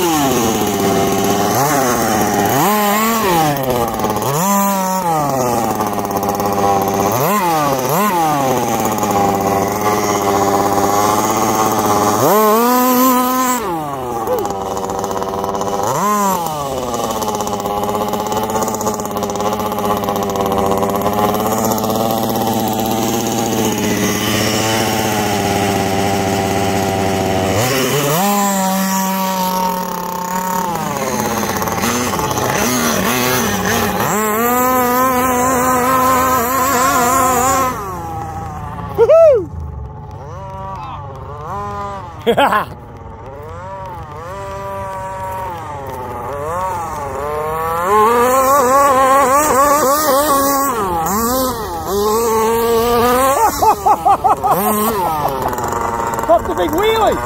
Paulo. Pop the big wheelie!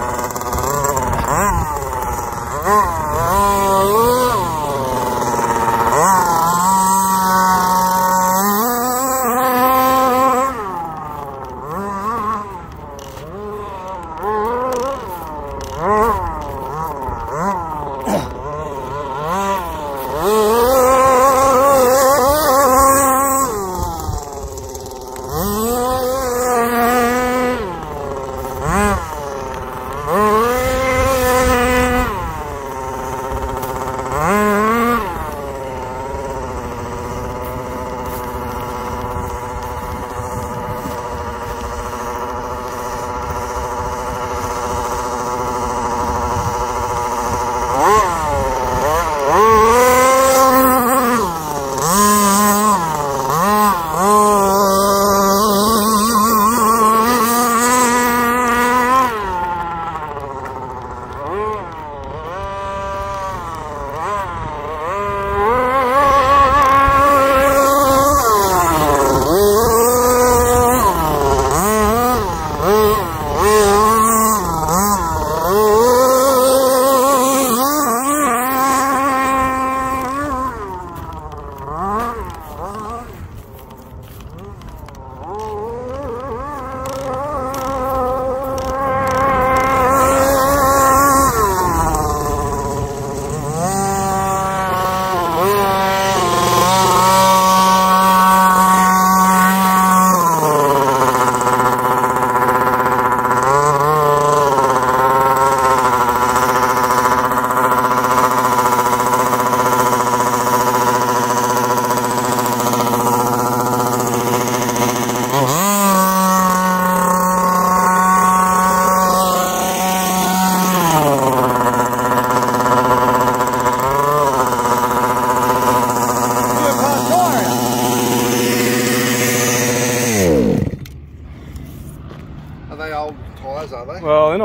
are they? Well, they're not